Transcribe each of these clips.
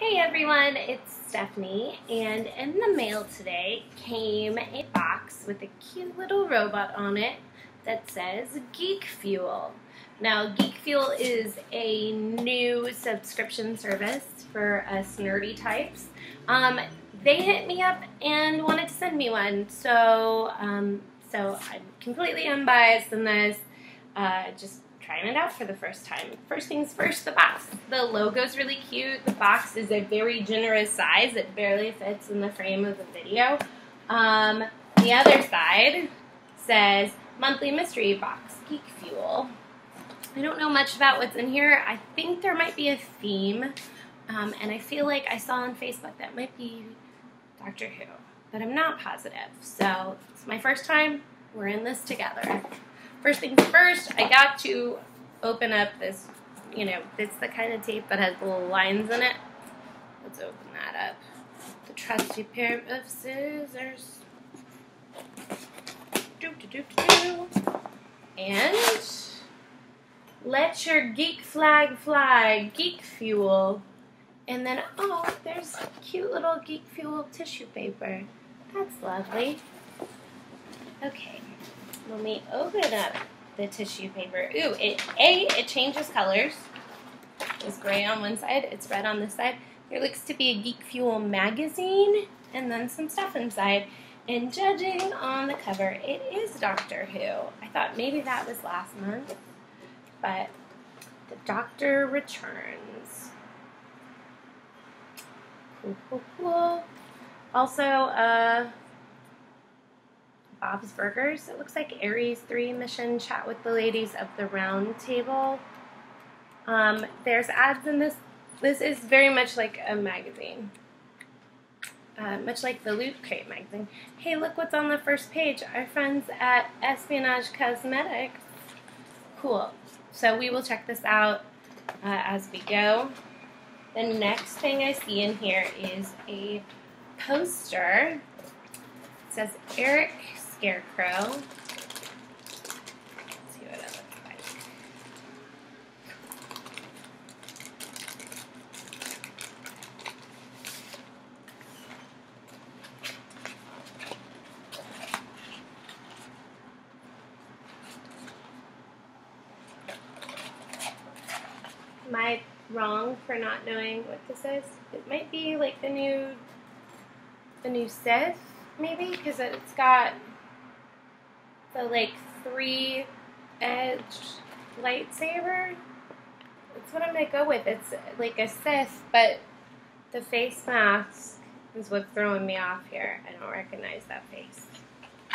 Hey everyone, it's Stephanie, and in the mail today came a box with a cute little robot on it that says Geek Fuel. Now, Geek Fuel is a new subscription service for us nerdy types. Um, they hit me up and wanted to send me one, so um, so I'm completely unbiased in this. Uh, just trying it out for the first time. First things first, the box. The logo's really cute. The box is a very generous size. It barely fits in the frame of the video. Um, the other side says monthly mystery box, Geek Fuel. I don't know much about what's in here. I think there might be a theme, um, and I feel like I saw on Facebook that might be Doctor Who, but I'm not positive. So it's my first time. We're in this together. First things first, I got to open up this, you know, it's the kind of tape that has little lines in it. Let's open that up. The trusty pair of scissors. Doop, doop, doop, doop. And let your geek flag fly, geek fuel. And then, oh, there's cute little geek fuel tissue paper. That's lovely. Okay, when we open up the tissue paper, ooh, it A, it changes colors. It's gray on one side, it's red on this side. There looks to be a Geek Fuel magazine and then some stuff inside. And judging on the cover, it is Doctor Who. I thought maybe that was last month, but the Doctor returns. Cool, cool, cool. Also, uh, Bob's Burgers. It looks like Ares 3 mission chat with the ladies of the round table. Um, there's ads in this. This is very much like a magazine. Uh, much like the Loot Crate magazine. Hey, look what's on the first page. Our friends at Espionage Cosmetics. Cool. So we will check this out uh, as we go. The next thing I see in here is a poster. It says Eric Scarecrow. Let's see what it looks like. Am I wrong for not knowing what this is? It might be like the new, the new Sith, maybe, because it's got the like three edged lightsaber. That's what I'm gonna go with. It's like a Sith, but the face mask is what's throwing me off here. I don't recognize that face.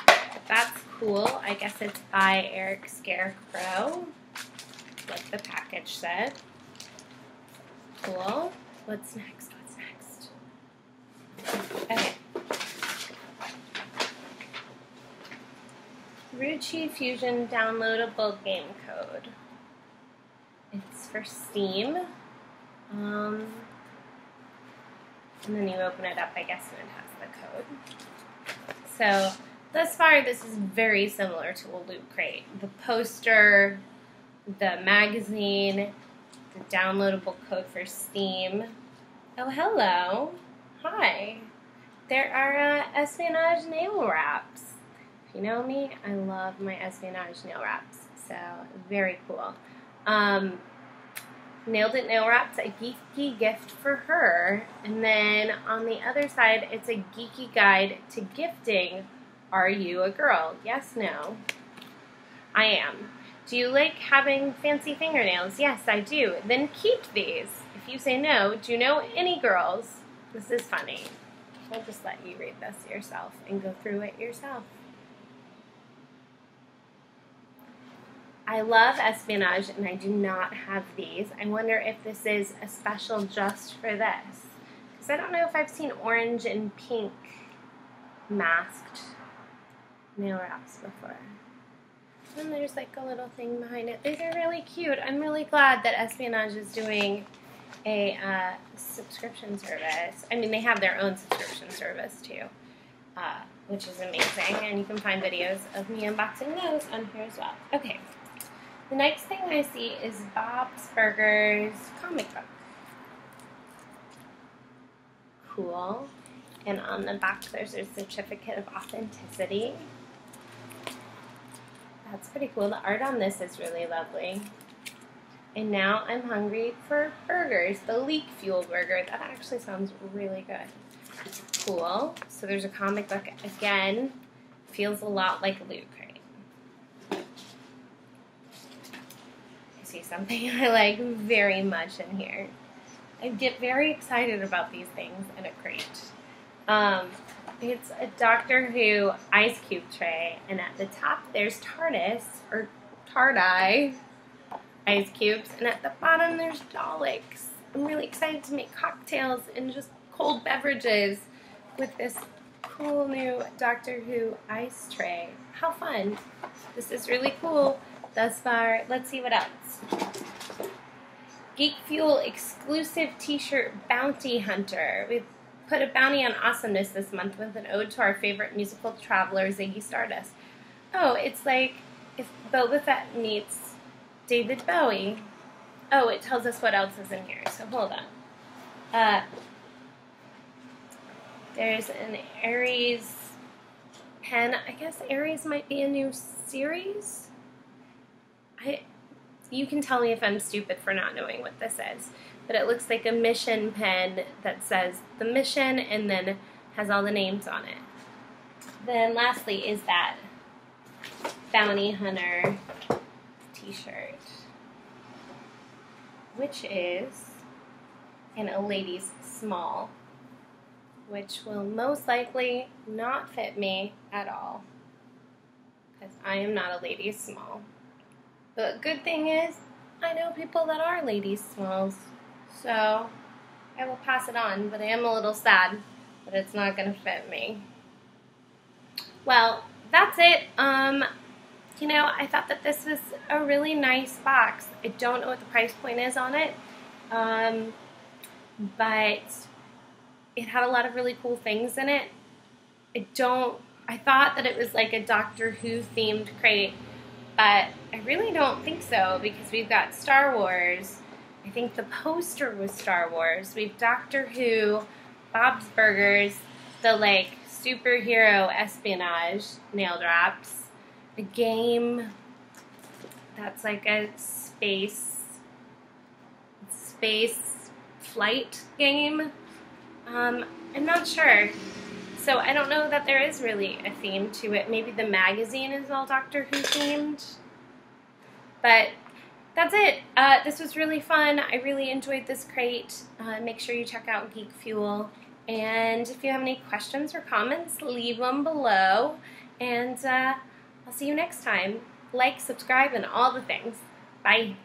But that's cool. I guess it's by Eric Scarecrow, like the package said. Cool. What's next? What's next? Okay. Ruchi Fusion downloadable game code. It's for Steam. Um, and then you open it up, I guess, and it has the code. So, thus far, this is very similar to a Loot Crate. The poster, the magazine, the downloadable code for Steam. Oh, hello. Hi. There are uh, espionage nail wraps you know me, I love my espionage nail wraps. So very cool. Um, Nailed It Nail Wraps, a geeky gift for her. And then on the other side, it's a geeky guide to gifting. Are you a girl? Yes, no. I am. Do you like having fancy fingernails? Yes, I do. Then keep these. If you say no, do you know any girls? This is funny. I'll just let you read this yourself and go through it yourself. I love espionage and I do not have these. I wonder if this is a special just for this. Because I don't know if I've seen orange and pink masked nail wraps before. And there's like a little thing behind it. These are really cute. I'm really glad that Espionage is doing a uh, subscription service. I mean, they have their own subscription service too, uh, which is amazing. And you can find videos of me unboxing those on here as well. Okay, the next thing I see is Bob's Burgers comic book. cool. And on the back, there's a certificate of authenticity. That's pretty cool. The art on this is really lovely. And now I'm hungry for burgers. The Leak Fuel burger. That actually sounds really good. Cool. So there's a comic book again. Feels a lot like Loot Crate. I see something I like very much in here. I get very excited about these things in a crate. Um, it's a Doctor Who ice cube tray, and at the top there's TARDIS, or TARDI, ice cubes, and at the bottom there's Daleks. I'm really excited to make cocktails and just cold beverages with this cool new Doctor Who ice tray. How fun! This is really cool thus far. Let's see what else. Geek Fuel exclusive t-shirt Bounty Hunter. We've put a bounty on awesomeness this month with an ode to our favorite musical traveler, Ziggy Stardust. Oh, it's like if Boba Fett meets David Bowie. Oh, it tells us what else is in here, so hold on. Uh, there's an Ares pen. I guess Ares might be a new series. I you can tell me if I'm stupid for not knowing what this is, but it looks like a mission pen that says the mission and then has all the names on it. Then lastly is that Bounty Hunter t-shirt, which is in a lady's small, which will most likely not fit me at all because I am not a lady's small. The good thing is, I know people that are ladies smalls, so I will pass it on, but I am a little sad that it's not going to fit me. Well, that's it. Um, you know, I thought that this was a really nice box. I don't know what the price point is on it, um, but it had a lot of really cool things in it. I don't, I thought that it was like a Doctor Who themed crate, but I really don't think so because we've got Star Wars. I think the poster was Star Wars. We've Doctor Who, Bob's Burgers, the like superhero espionage nail drops, the game that's like a space space flight game. Um, I'm not sure. So I don't know that there is really a theme to it. Maybe the magazine is all Doctor Who themed. But that's it. Uh, this was really fun. I really enjoyed this crate. Uh, make sure you check out Geek Fuel. And if you have any questions or comments, leave them below. And uh, I'll see you next time. Like, subscribe, and all the things. Bye.